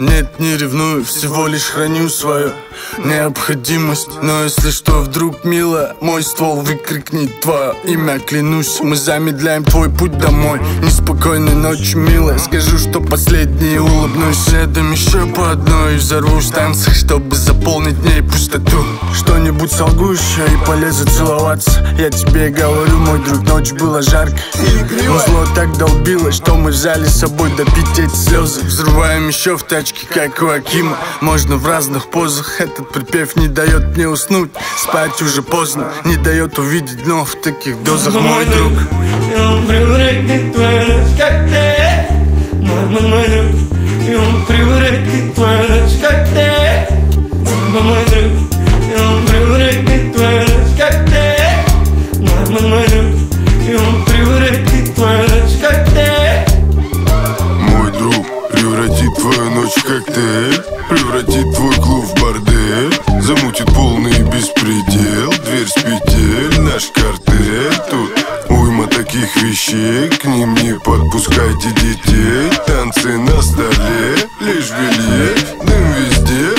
Нет, не ревную, всего лишь храню свою необходимость. Но если что, вдруг, милая, мой ствол выкрикнет твое имя. Клянусь, мы замедляем твой путь домой. Неспокойной ночи, милая, скажу, что последний Улыбнусь следом еще по одной. Взорвусь в танцах, чтобы заполнить ней пустоту. Что-нибудь солгу еще и полезу целоваться. Я тебе говорю, мой друг, ночь была жарко Но зло так долбило, что мы взяли с собой допить эти слезы. Взрываем еще в тачке, как у Акима. Можно в разных позах этот припев не дает мне уснуть. Спать уже поздно, не дает увидеть дно в таких дозах Мой друг. Твою ночь как ты коктейль Превратит твой клуб в бордель Замутит полный беспредел Дверь с петель, наш картель Тут уйма таких вещей К ним не подпускайте детей Танцы на столе, лишь белье Дым везде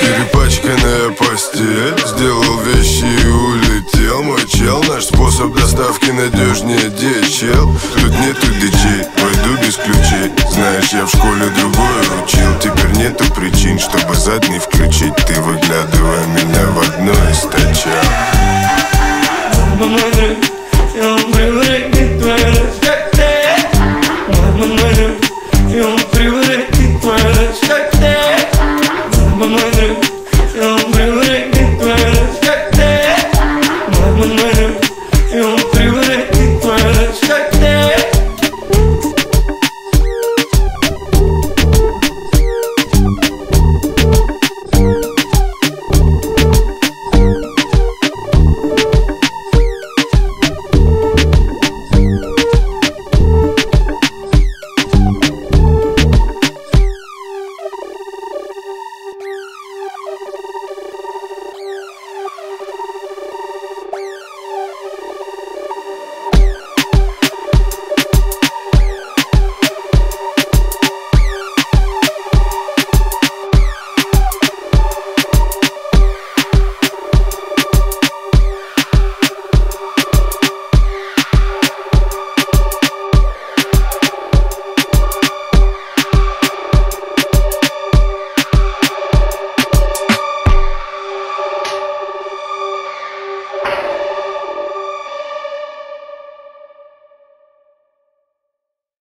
Перепачканная постель Сделал вещи и улетел Мой чел, наш способ доставки надежнее DHL Тут нету дичей, пойду без ключей Знаешь, я в школе другое нету причин, чтобы зад не включить. Ты выглядывая меня в окно и стача Он превратит мое ты Мама, мой друг, он